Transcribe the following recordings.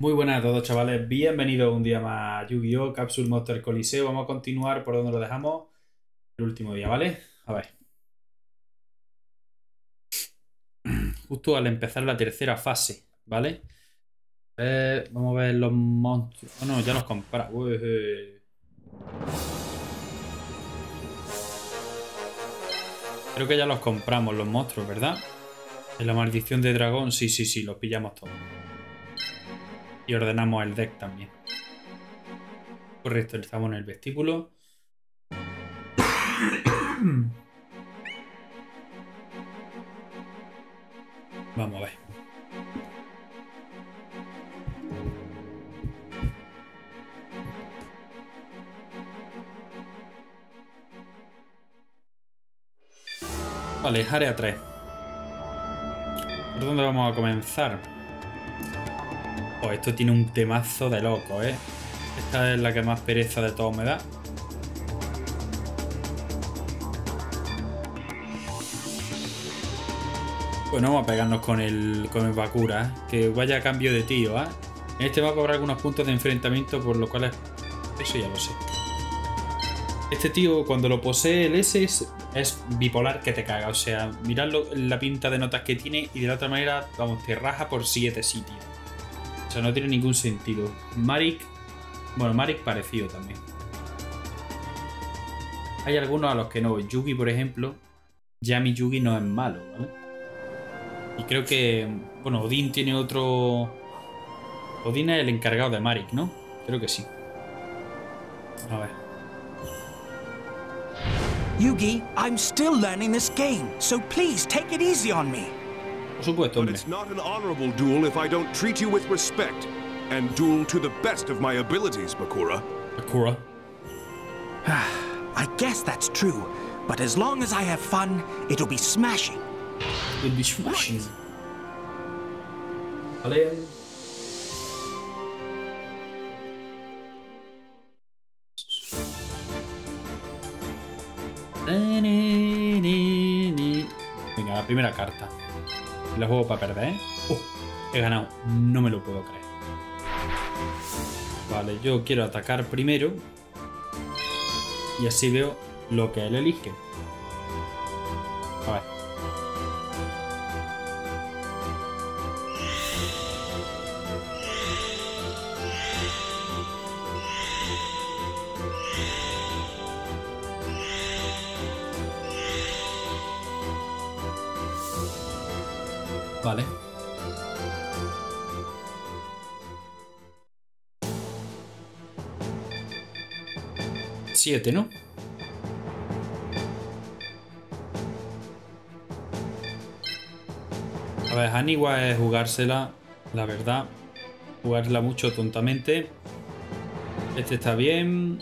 Muy buenas a todos chavales, bienvenidos un día más a Yu-Gi-Oh! Capsule Monster Coliseo. Vamos a continuar por donde lo dejamos el último día, ¿vale? A ver. Justo al empezar la tercera fase, ¿vale? vamos a ver los monstruos. Oh, no, ya los compramos. Creo que ya los compramos, los monstruos, ¿verdad? En la maldición de dragón, sí, sí, sí, los pillamos todos. Y ordenamos el deck también. Correcto, estamos en el vestíbulo. Vamos a ver. Vale, área 3. ¿Por dónde vamos a comenzar? Oh, esto tiene un temazo de loco, ¿eh? Esta es la que más pereza de todo me da. Bueno, vamos a pegarnos con el, con el Bakura, ¿eh? que vaya a cambio de tío, ¿eh? En este va a cobrar algunos puntos de enfrentamiento, por lo cual es... Eso ya lo sé. Este tío, cuando lo posee el S, es, bipolar que te caga. O sea, mirad la pinta de notas que tiene y de la otra manera, vamos, te raja por 7 sitios. O sea, no tiene ningún sentido. Marik... Bueno, Marik parecido también. Hay algunos a los que no. Yugi, por ejemplo. Yami Yugi no es malo, ¿vale? Y creo que... Bueno, Odin tiene otro... Odin es el encargado de Marik, ¿no? Creo que sí. A ver. Yugi, I'm still learning this game, so please take it easy on me. Por supuesto, But it's not an honorable duel if I don't treat you with respect. And duel to the best of my abilities, Bakura. Bakura. I guess that's true. But as long as I have fun, it'll be smashing. It'll be smashing. Vale. Venga, la primera carta. La juego para perder, ¿eh? Oh, he ganado. No me lo puedo creer. Vale, yo quiero atacar primero. Y así veo lo que él elige. Siete, ¿no? A ver, Haniwa es jugársela, la verdad. Jugarla mucho tontamente. Este está bien.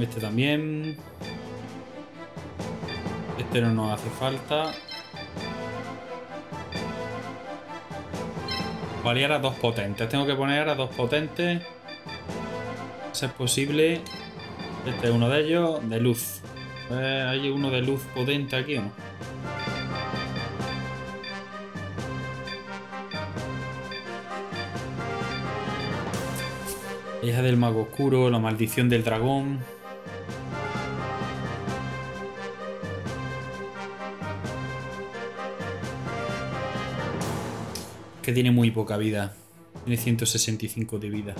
Este también. Este no nos hace falta. Vale, a dos potentes. Tengo que poner a dos potentes. Si es posible. Este es uno de ellos. De luz. ¿Hay uno de luz potente aquí o no? Hija del mago oscuro, la maldición del dragón. Que tiene muy poca vida. Tiene 165 de vida.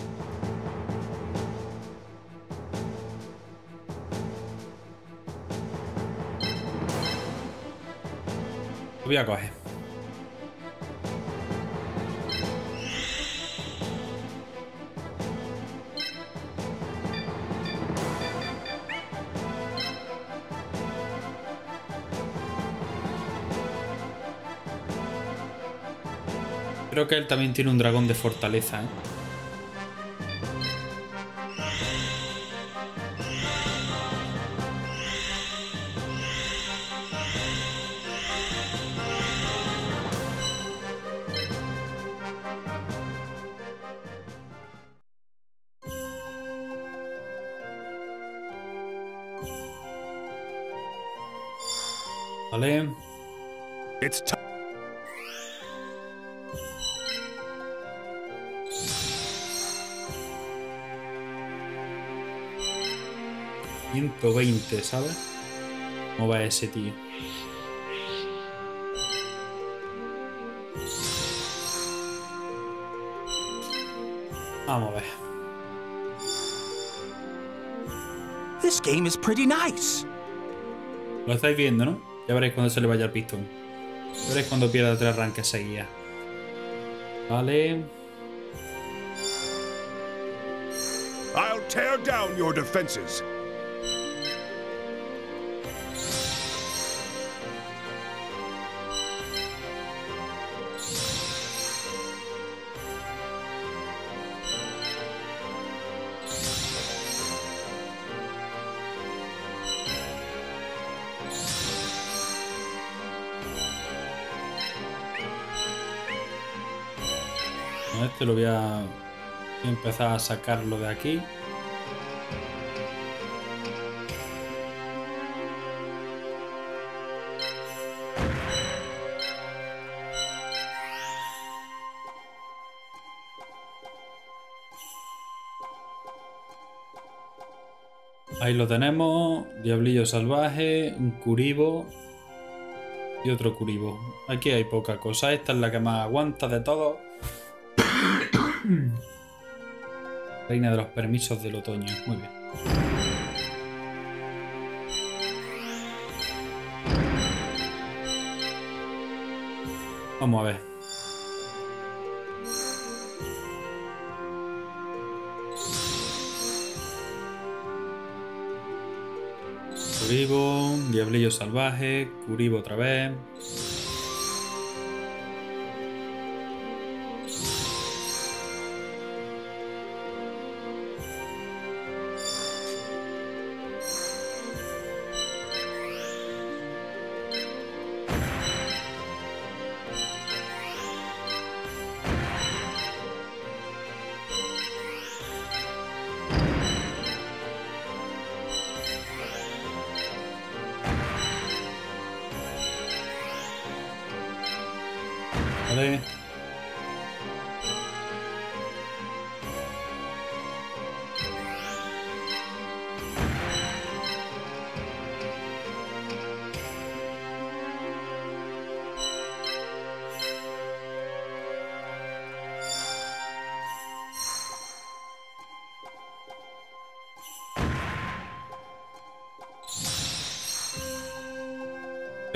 Lo voy a coger. Creo que él también tiene un dragón de fortaleza, ¿eh? 120, ¿sabes? ¿Cómo va ese tío? Vamos a ver. This game is pretty nice. Lo estáis viendo, ¿no? Ya veréis cuando se le vaya el pistón. Ya veréis cuando pierda tres arranques seguidas. Vale. I'll tear down your defenses. Este lo voy a voy a empezar a sacarlo de aquí. Ahí lo tenemos. Diablillo salvaje, un curibo y otro curibo. Aquí hay poca cosa. Esta es la que más aguanta de todo. Reina de los permisos del otoño. Muy bien. Vamos a ver. Curibo, Diablillo Salvaje, Curibo otra vez.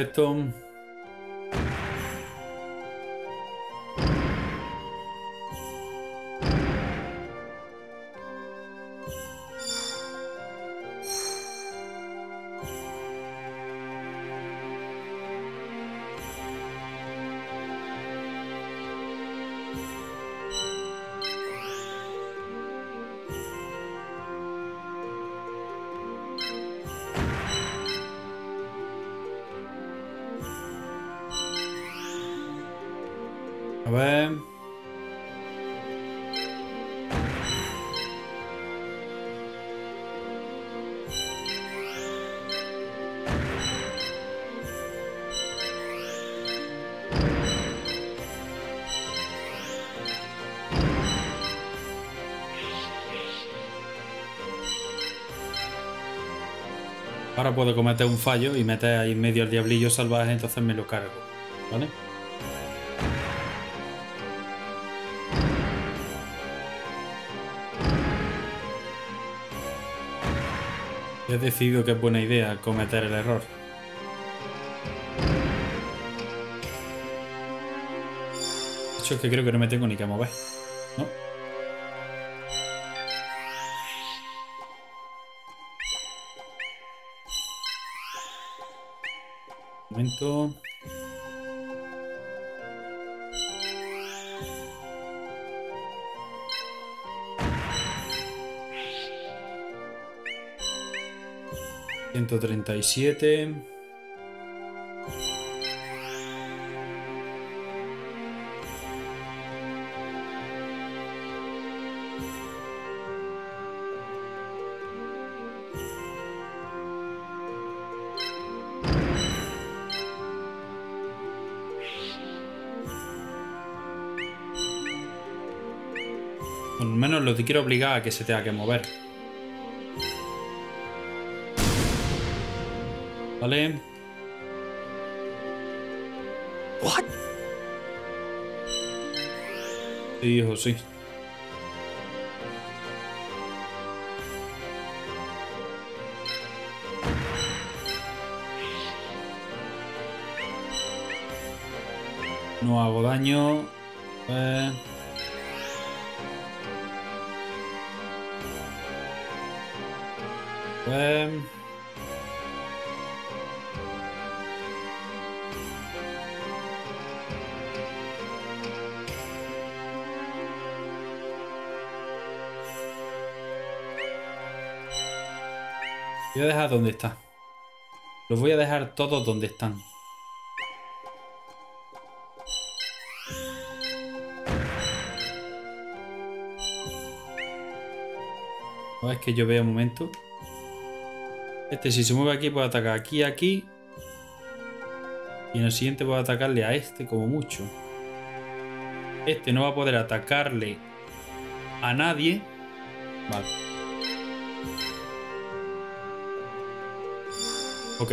Esto Ahora puedo cometer un fallo y meter ahí en medio al diablillo salvaje, entonces me lo cargo. ¿Vale? He decidido que es buena idea cometer el error. De hecho, es que creo que no me tengo ni que mover. Momento. Ciento treinta y siete. Quiero obligar a que se tenga que mover. Vale. What? Sí, hijo, sí. No hago daño. Eh. Eh. Voy a dejar donde está. Los voy a dejar todos donde están. A es que yo veo un momento. Este si se mueve aquí puede atacar aquí, aquí. Y en el siguiente puedo atacarle a este como mucho. Este no va a poder atacarle a nadie. Vale. Ok.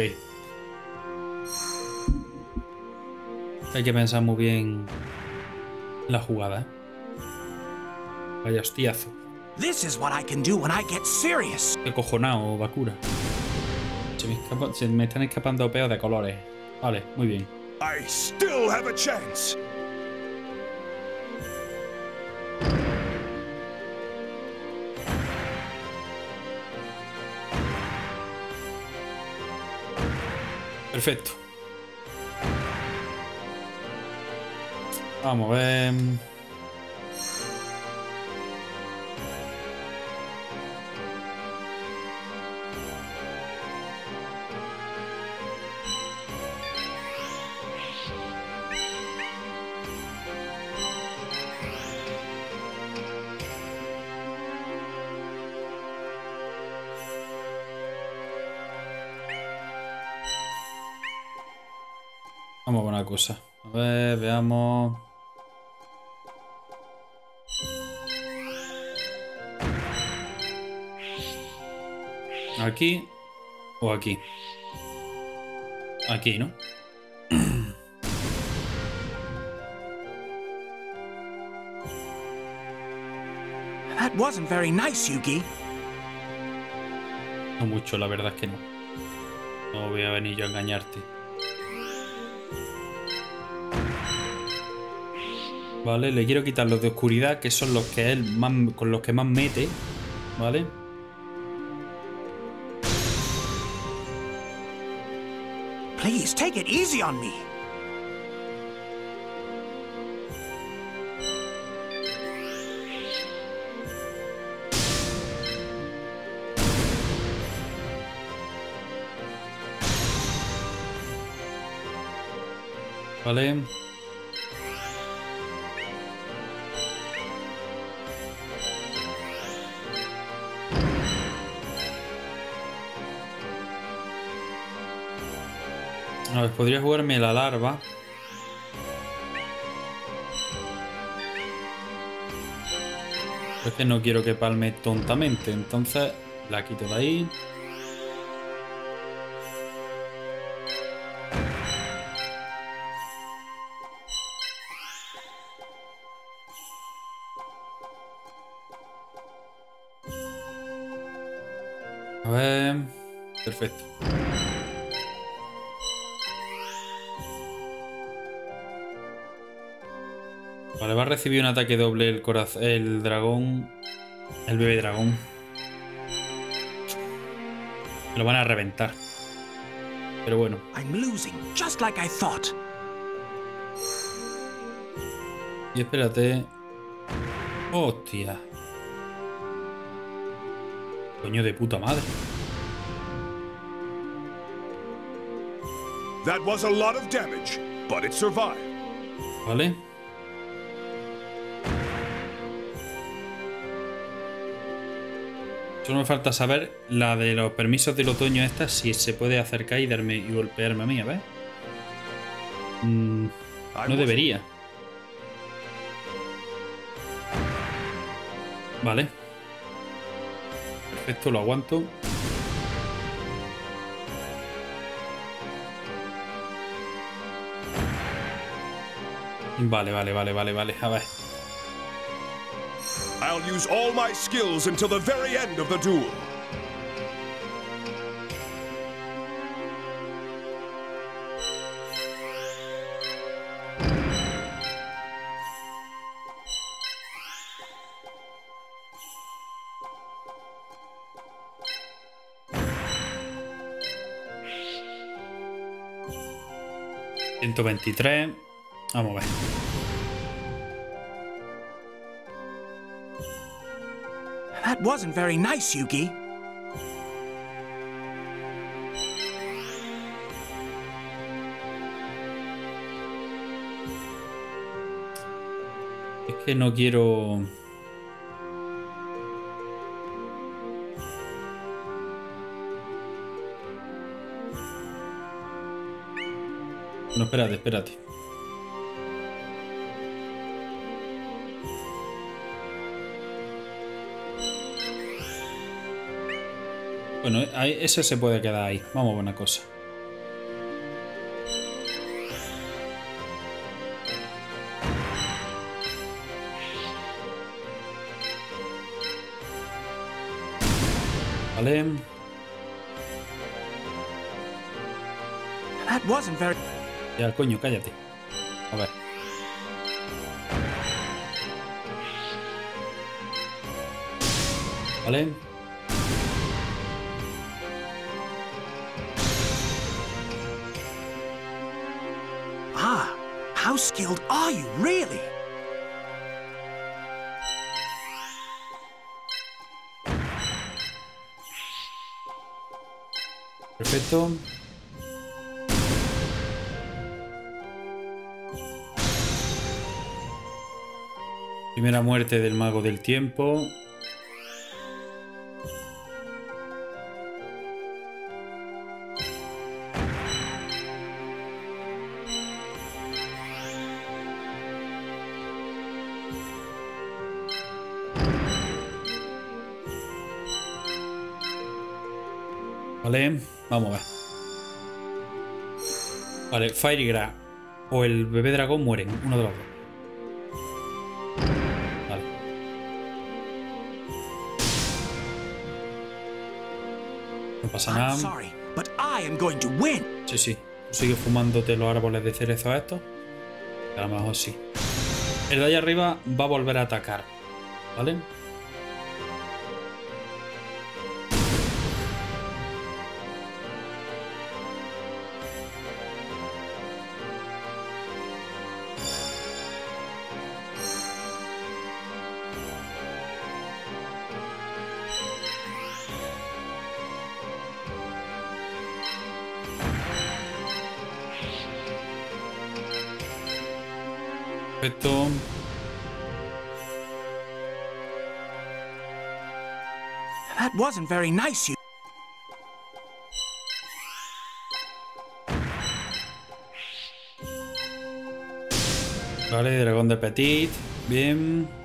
Hay que pensar muy bien la jugada. ¿eh? Vaya hostiazo. This is what I can do when I get serious. Qué cojonado, Bakura. Se me, escapa- se me están escapando peos de colores. Vale, muy bien. I still have a chance. Perfecto. Vamos a ver. Cosa. A ver, veamos. Aquí o aquí. Aquí, ¿no? That wasn't very nice, Yugi. No mucho, la verdad es que no. No voy a venir yo a engañarte. Vale, le quiero quitar los de oscuridad, que son los que él más, con los que más mete. ¿Vale? Please take it easy on me. Vale. A ver, podría jugarme la larva. Es que no quiero que palme tontamente, entonces la quito de ahí. A ver. Perfecto. Recibir un ataque doble el corazón. El dragón. El bebé dragón. Lo van a reventar. Pero bueno. I'm losing, just like I thought. Y espérate. Hostia. Coño de puta madre. That was a lot of damage, but it survived. ¿Vale? Solo me falta saber la de los permisos del otoño esta, si se puede acercar y darme y golpearme a mí, a ver. Mm, no debería. Vale. Perfecto, lo aguanto. Vale, vale, vale, vale, vale. A ver. I'll use all my skills until the very end of the duel. ...123... Vamos a ver. That wasn't very nice, Yugi. Es que no quiero... No, espérate, espérate. Bueno, ese se puede quedar ahí. Vamos a una cosa. Vale. That wasn't very. Ya, coño, cállate. A ver. Vale. How skilled are you, really? Perfecto. Primera muerte del mago del tiempo. Firegra o el bebé dragón mueren, uno de los dos. Vale. No pasa nada. Sí, sí. Sigue fumándote los árboles de cerezo estos. A lo mejor sí. El de allá arriba va a volver a atacar. ¿Vale? Wasn't very nice, you. Vale, dragón de Petit. Bien.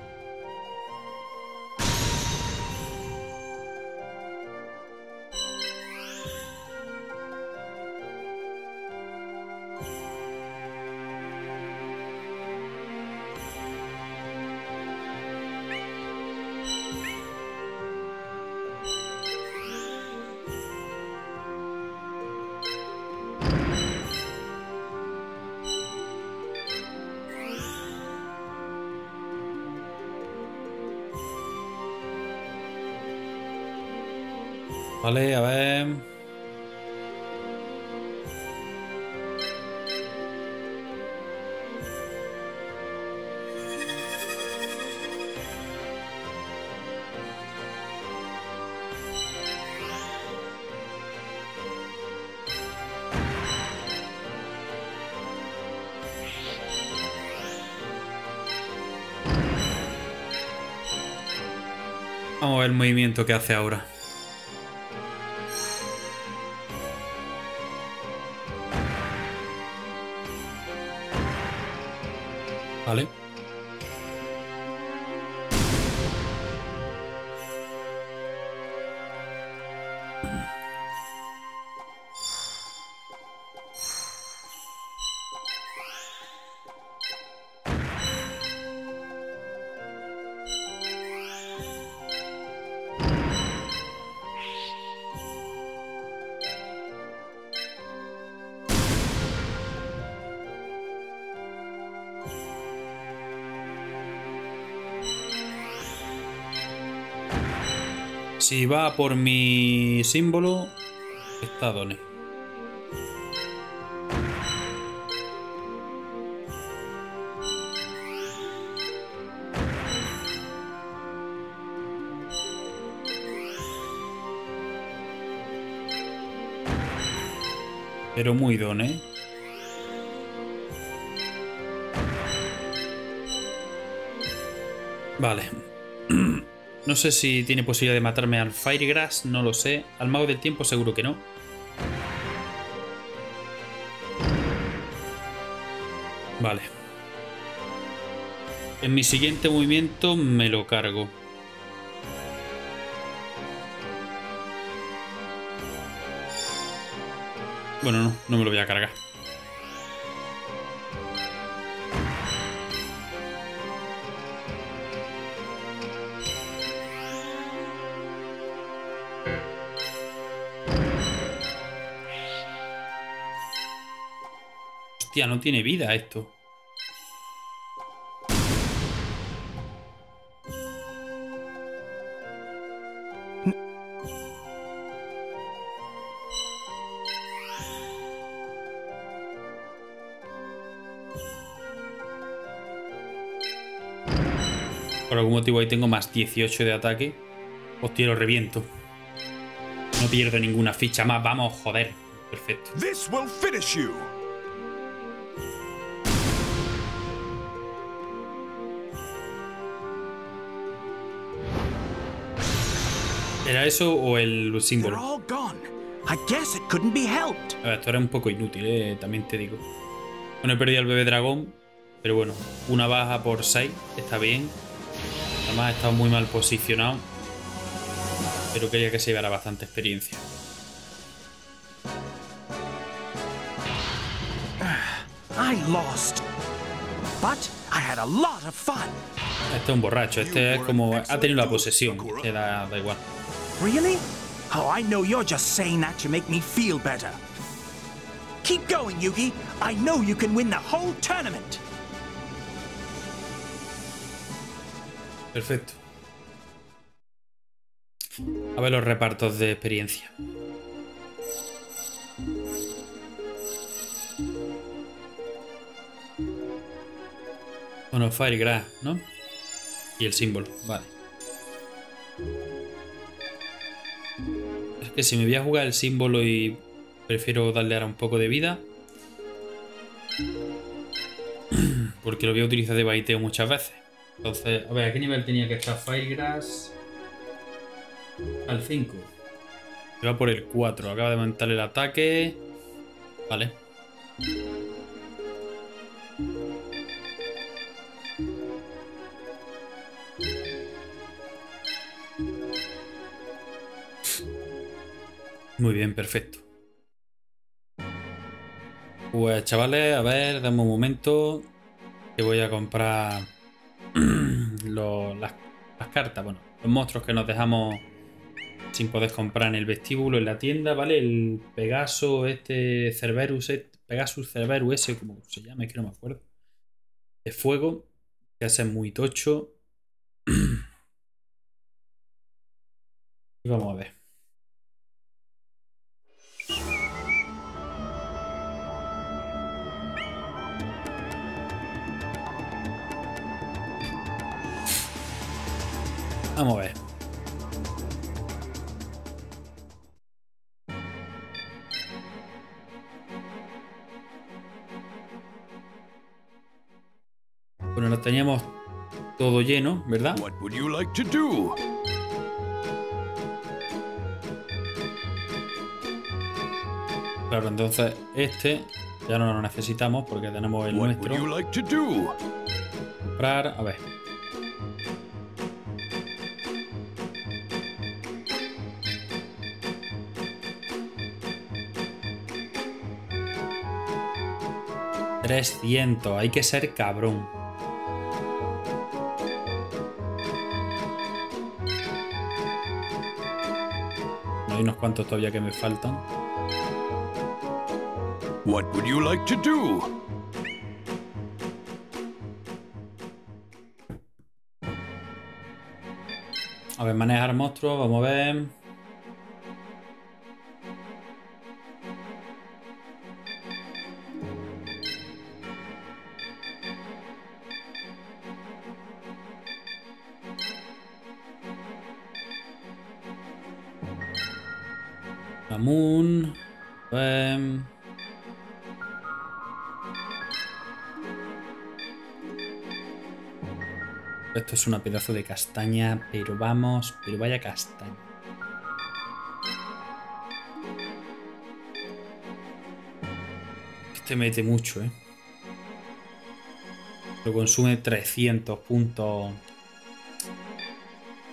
Vamos a ver el movimiento que hace ahora. Si va por mi símbolo, está Done. Pero muy don. Vale. No sé si tiene posibilidad de matarme al Firegrass, no lo sé. Al Mago del Tiempo seguro que no. Vale. En mi siguiente movimiento me lo cargo. Bueno, no, no me lo voy a cargar. Hostia, no tiene vida esto. Por algún motivo ahí tengo más 18 de ataque. Hostia, lo reviento. No pierdo ninguna ficha más. Vamos, joder. Perfecto. This will finish you. ¿Era eso o el símbolo? A ver, esto era un poco inútil, eh, también te digo. Bueno, he perdido al bebé dragón, pero bueno, una baja por 6 está bien. Además, he estado muy mal posicionado, pero quería que se llevara bastante experiencia. I lost. But I had a lot of fun. Este es un borracho, este es como... Ha tenido la posesión, da igual. Really? Oh, I know you're just saying that to make me feel better. Keep going, Yugi. I know you can win the whole tournament. Perfecto. A ver los repartos de experiencia. Bueno, Firegrass, ¿no? Y el símbolo, vale. Que si me voy a jugar el símbolo y prefiero darle ahora un poco de vida. Porque lo voy a utilizar de baiteo muchas veces. Entonces, a ver, ¿a qué nivel tenía que estar Firegrass? Al 5. Se va por el 4. Acaba de aumentar el ataque. Vale. Muy bien, perfecto. Pues chavales, a ver, dame un momento. Que voy a comprar las cartas, bueno, los monstruos que nos dejamos sin poder comprar en el vestíbulo, en la tienda, ¿vale? El Pegaso, este Cerberus, este- Pegasus Cerberus, ese, como se llama, es que no me acuerdo. De fuego, que hace muy tocho. Y vamos a ver. Vamos a ver. Bueno, lo teníamos todo lleno, ¿verdad? What would you like to do? Claro, entonces este ya no lo necesitamos porque tenemos el What would nuestro. you like to do? Comprar, a ver. Trescientos, hay que ser cabrón. Hay unos cuantos todavía que me faltan. What would you like to do? A ver, manejar monstruos, vamos a ver. A ver. Esto es una pedazo de castaña, pero vamos, pero vaya castaña. Este mete mucho, ¿eh? Lo consume 300 puntos.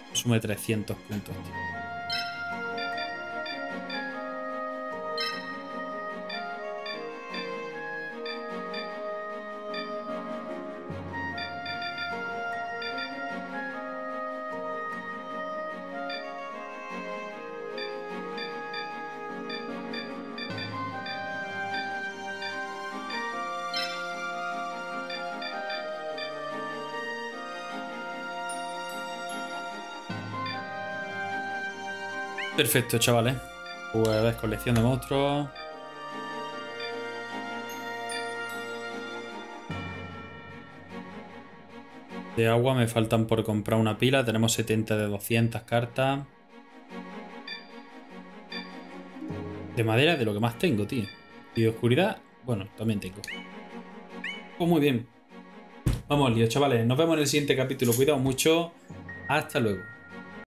Consume 300 puntos, tío. Perfecto, chavales. Pues a ver, colección de monstruos. De agua me faltan por comprar una pila. Tenemos 70 de 200 cartas. De madera de lo que más tengo, tío. Y de oscuridad, bueno, también tengo. Pues muy bien. Vamos al lío, chavales. Nos vemos en el siguiente capítulo. Cuidado mucho. Hasta luego.